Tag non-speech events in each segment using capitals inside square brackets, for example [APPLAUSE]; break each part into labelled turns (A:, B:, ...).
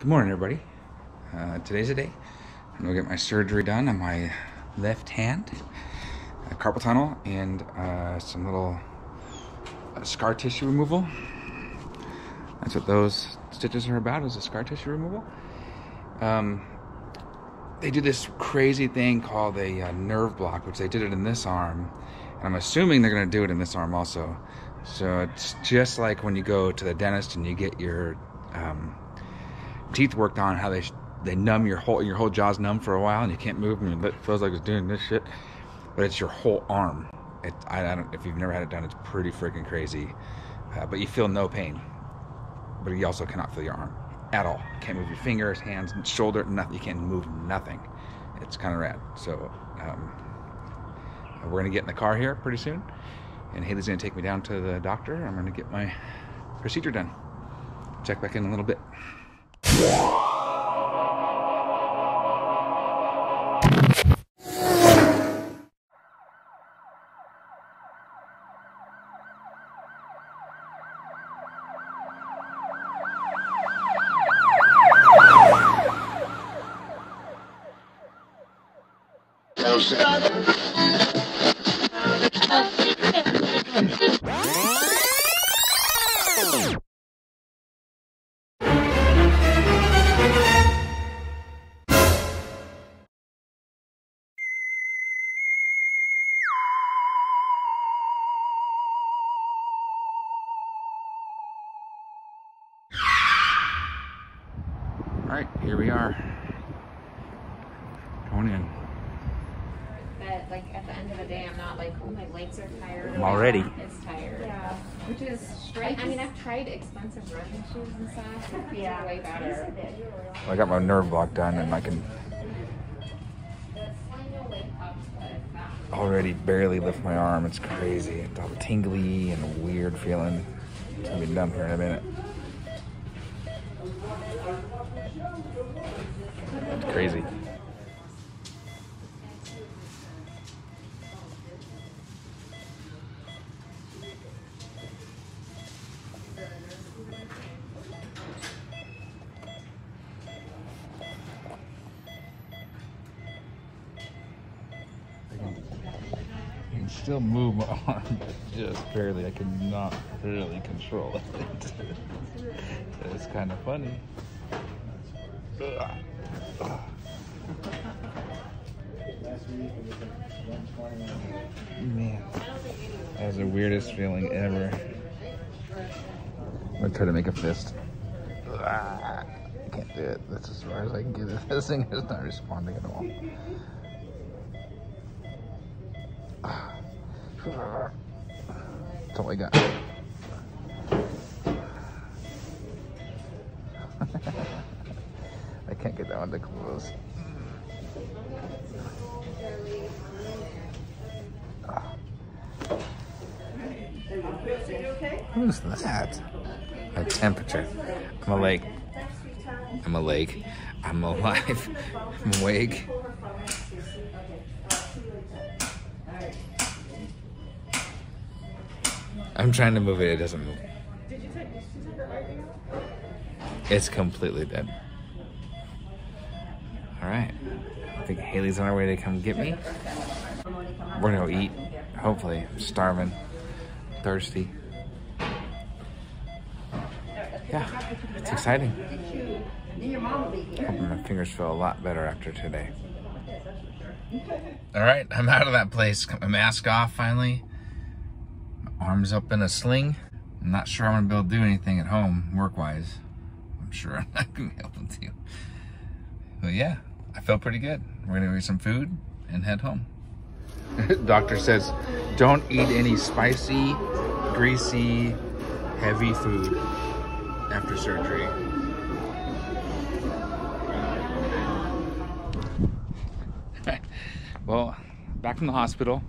A: Good morning, everybody. Uh, today's the day. I'm gonna get my surgery done on my left hand, carpal tunnel, and uh, some little uh, scar tissue removal. That's what those stitches are about, is a scar tissue removal. Um, they do this crazy thing called a uh, nerve block, which they did it in this arm, and I'm assuming they're gonna do it in this arm also. So it's just like when you go to the dentist and you get your um, teeth worked on, how they they numb your whole your whole jaw's numb for a while and you can't move and it feels like it's doing this shit, but it's your whole arm. It I, I don't if you've never had it done, it's pretty freaking crazy, uh, but you feel no pain, but you also cannot feel your arm at all. You can't move your fingers, hands, shoulder, nothing. You can't move nothing. It's kind of rad. So um, we're gonna get in the car here pretty soon and Hailey's gonna take me down to the doctor. I'm gonna get my procedure done. Check back in a little bit. All right, here we are. Going in.
B: But like at the end of the day, I'm not like, oh, my legs are tired.
A: I'm already.
B: It's tired.
C: Yeah, which is
B: I,
C: straight.
B: I mean, I've tried expensive running shoes and stuff. and these way better.
A: I got my nerve block done and I can already barely lift my arm. It's crazy. It's all tingly and weird feeling. It's gonna be done here in a minute. Crazy. Still move my [LAUGHS] arm, just barely. I cannot really control it. [LAUGHS] it's kind of funny. Ugh. Man, that was the weirdest feeling ever. I'm gonna try to make a fist. Ugh. I can't do it. That's as far as I can get [LAUGHS] it. This thing is not responding at all. [SIGHS] That's all I got. One to close. Ah. Who's that? My temperature. I'm awake. I'm awake. I'm alive. [LAUGHS] I'm awake. I'm trying to move it, it doesn't move. It's completely dead. Alright. I think Hailey's on her way to come get me. We're gonna go eat. Hopefully. I'm starving. Thirsty. Yeah, it's exciting. Hoping my fingers feel a lot better after today. Alright, I'm out of that place. Got my mask off finally arms up in a sling. I'm not sure I'm gonna be able to do anything at home work-wise. I'm sure I'm not gonna be able to. But yeah, I felt pretty good. We're gonna get some food and head home. [LAUGHS] Doctor says, don't eat any spicy, greasy, heavy food after surgery. [LAUGHS] well, back from the hospital.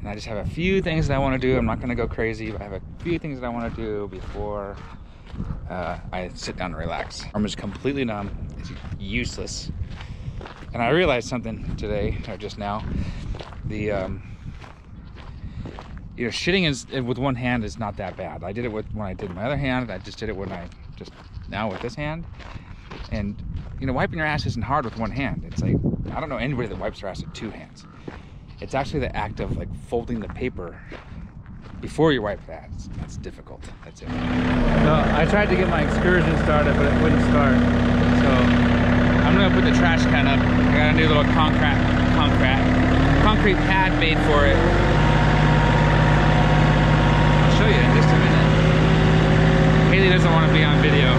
A: And I just have a few things that I want to do. I'm not going to go crazy, but I have a few things that I want to do before uh, I sit down and relax. Arm is completely numb. It's useless. And I realized something today, or just now. The, um, you know, shitting is with one hand is not that bad. I did it with when I did my other hand. I just did it when I just now with this hand. And you know, wiping your ass isn't hard with one hand. It's like I don't know anybody that wipes their ass with two hands. It's actually the act of like folding the paper before you wipe that. That's difficult. That's it.
C: I tried to get my excursion started, but it wouldn't start.
A: So put the trash can up. I got a new little concrete, concrete, concrete pad made for it. I'll show you in just a minute. Hailey doesn't want to be on video,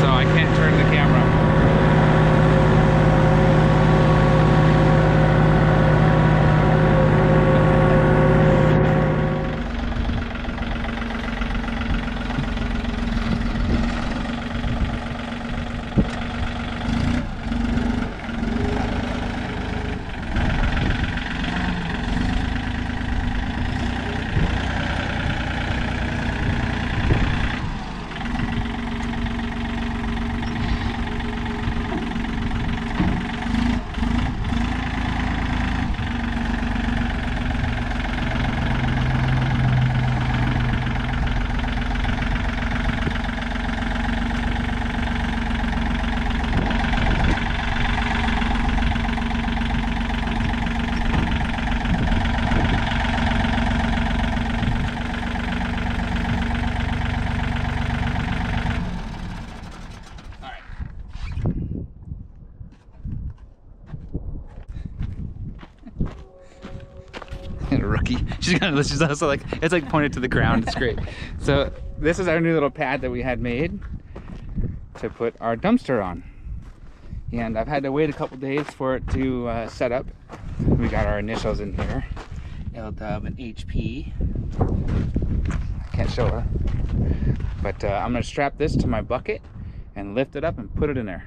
A: so I can't turn the camera. Rookie. [LAUGHS] She's gonna. She's also like. It's like pointed to the ground. It's great. [LAUGHS] So this is our new little pad that we had made to put our dumpster on, and I've had to wait a couple days for it to uh, set up. We got our initials in here, L Dub and HP. I can't show her, but uh, I'm gonna strap this to my bucket and lift it up and put it in there.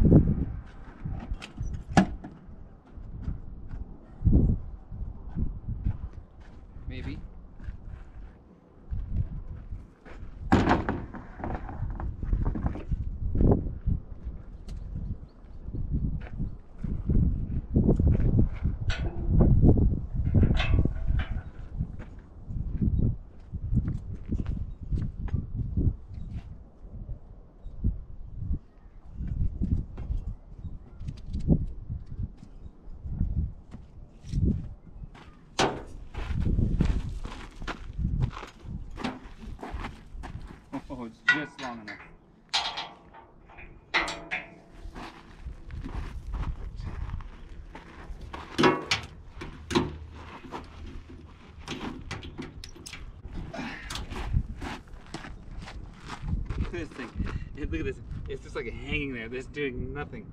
A: Maybe. Oh, it's just long enough. This thing. Look at this. It's just like hanging there. It's doing nothing.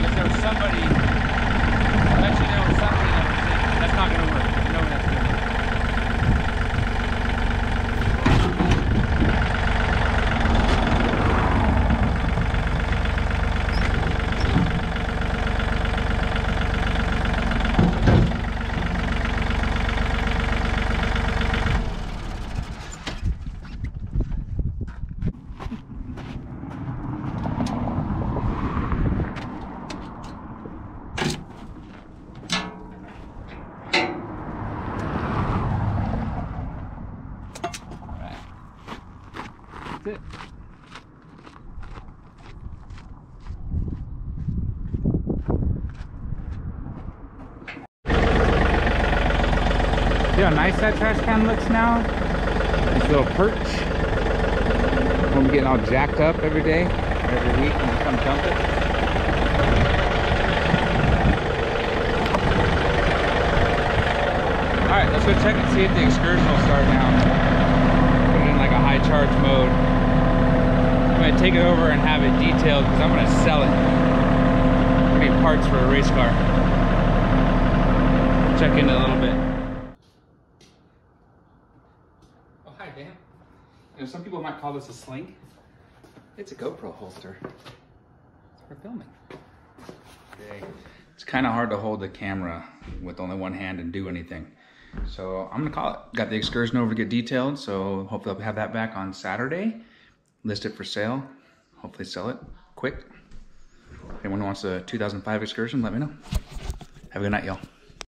A: If there was somebody, I bet you there was somebody that was saying, that's not gonna work. You know that's gonna work. Alright. That's it. See how nice that trash can looks now? This little perch. When we getting all jacked up every day, every week, and we come dump it. Alright, let's go check and see if the excursion will start now. Put it in like a high charge mode. I'm gonna take it over and have it detailed because I'm gonna sell it. Be part
C: parts for a race car. Check in a little bit.
A: You know, some people might call this a sling. It's a GoPro holster. It's for filming. Okay. It's kind of hard to hold the camera with only one hand and do anything. So I'm gonna call it. Got the excursion over to get detailed, so hopefully I'll have that back on Saturday. List it for sale. Hopefully sell it quick. If anyone wants a 2005 excursion, let me know. Have a good night, y'all.